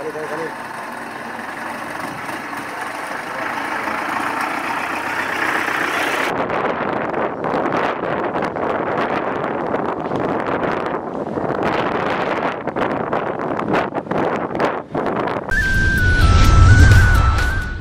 Valeu, valeu, valeu.